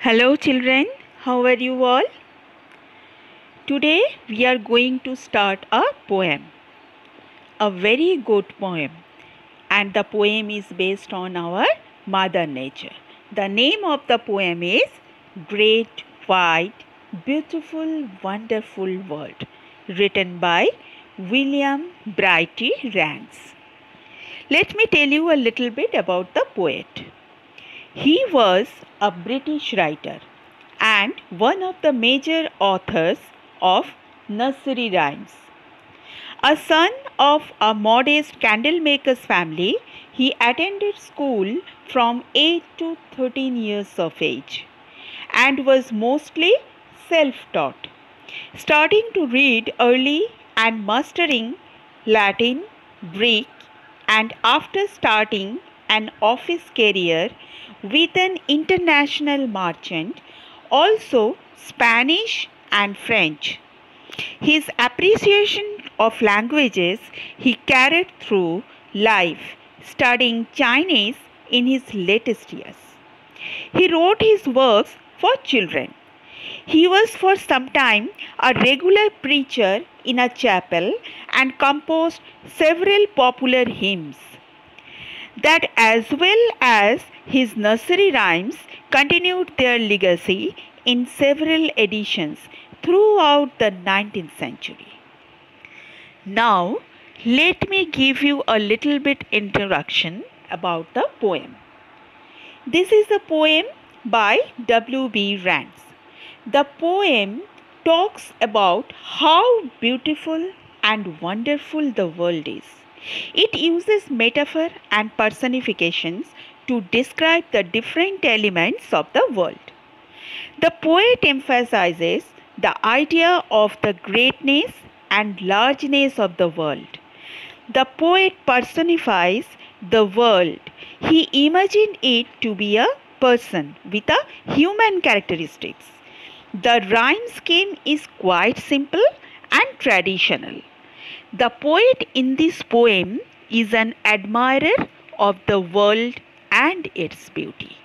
Hello children, how are you all? Today we are going to start a poem. A very good poem and the poem is based on our mother nature. The name of the poem is Great Wide Beautiful Wonderful World written by William Brighty Rands. Let me tell you a little bit about the poet. He was a British writer and one of the major authors of nursery rhymes. A son of a modest candlemaker's family, he attended school from 8 to 13 years of age and was mostly self taught. Starting to read early and mastering Latin, Greek, and after starting an office career with an international merchant, also Spanish and French. His appreciation of languages he carried through life, studying Chinese in his latest years. He wrote his works for children. He was for some time a regular preacher in a chapel and composed several popular hymns. That, as well as his nursery rhymes, continued their legacy in several editions throughout the 19th century. Now, let me give you a little bit introduction about the poem. This is a poem by W.B. Rands. The poem talks about how beautiful and wonderful the world is. It uses metaphor and personifications to describe the different elements of the world. The poet emphasizes the idea of the greatness and largeness of the world. The poet personifies the world. He imagined it to be a person with a human characteristics. The rhyme scheme is quite simple and traditional. The poet in this poem is an admirer of the world and its beauty.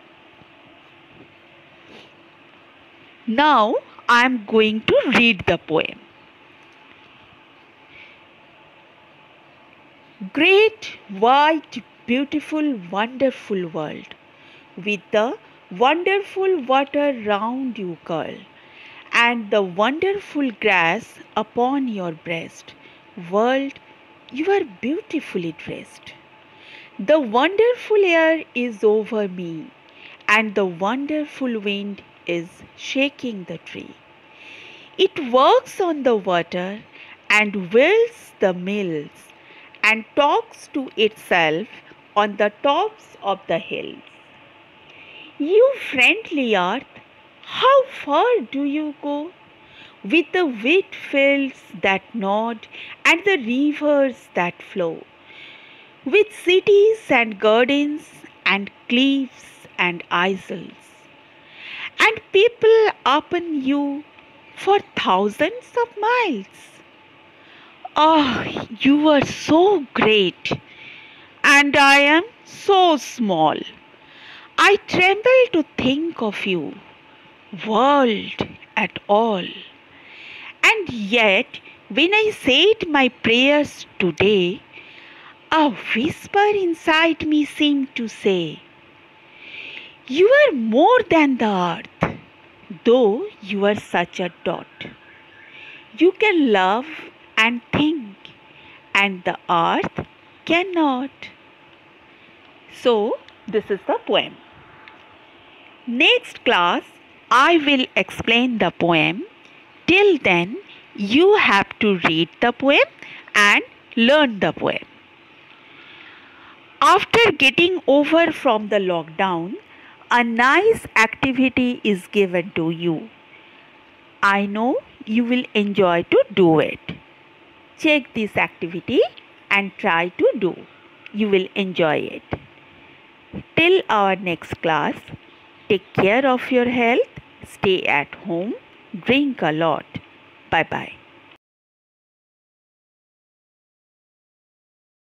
Now I am going to read the poem. Great, wide, beautiful, wonderful world with the wonderful water round you curl and the wonderful grass upon your breast. World, you are beautifully dressed. The wonderful air is over me, and the wonderful wind is shaking the tree. It works on the water and whirls the mills and talks to itself on the tops of the hills. You friendly earth, how far do you go? With the wheat fields that nod and the rivers that flow, with cities and gardens and cliffs and isles, and people upon you for thousands of miles. Ah, oh, you are so great, and I am so small. I tremble to think of you, world at all. And yet, when I said my prayers today, a whisper inside me seemed to say, You are more than the earth, though you are such a dot. You can love and think, and the earth cannot. So, this is the poem. Next class, I will explain the poem. Till then, you have to read the poem and learn the poem. After getting over from the lockdown, a nice activity is given to you. I know you will enjoy to do it. Check this activity and try to do. You will enjoy it. Till our next class, Take care of your health. Stay at home. Drink a lot. Bye bye.